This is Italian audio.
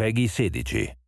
Peggy 16.